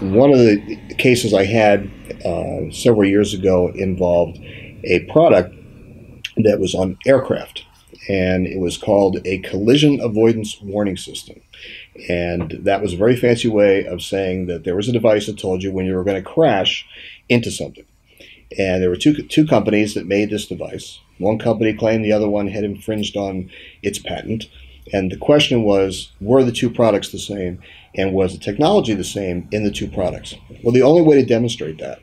One of the cases I had uh, several years ago involved a product that was on aircraft, and it was called a collision avoidance warning system. And that was a very fancy way of saying that there was a device that told you when you were going to crash into something. And there were two, two companies that made this device. One company claimed the other one had infringed on its patent. And the question was were the two products the same? And was the technology the same in the two products? Well, the only way to demonstrate that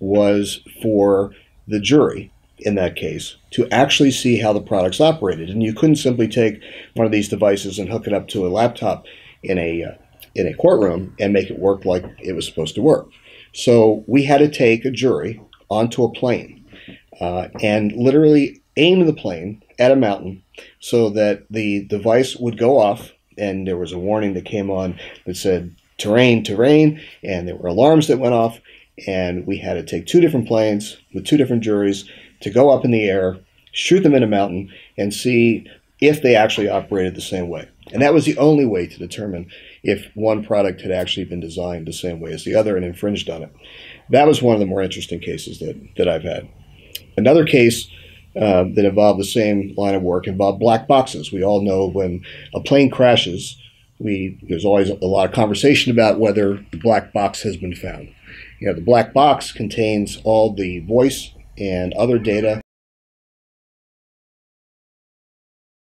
was for the jury in that case to actually see how the products operated. And you couldn't simply take one of these devices and hook it up to a laptop in a uh, in a courtroom and make it work like it was supposed to work. So we had to take a jury onto a plane uh, and literally aim the plane at a mountain so that the device would go off and there was a warning that came on that said terrain, terrain, and there were alarms that went off. And we had to take two different planes with two different juries to go up in the air, shoot them in a mountain, and see if they actually operated the same way. And that was the only way to determine if one product had actually been designed the same way as the other and infringed on it. That was one of the more interesting cases that, that I've had. Another case uh, that involve the same line of work involve black boxes. We all know when a plane crashes, we there's always a lot of conversation about whether the black box has been found. You know, the black box contains all the voice and other data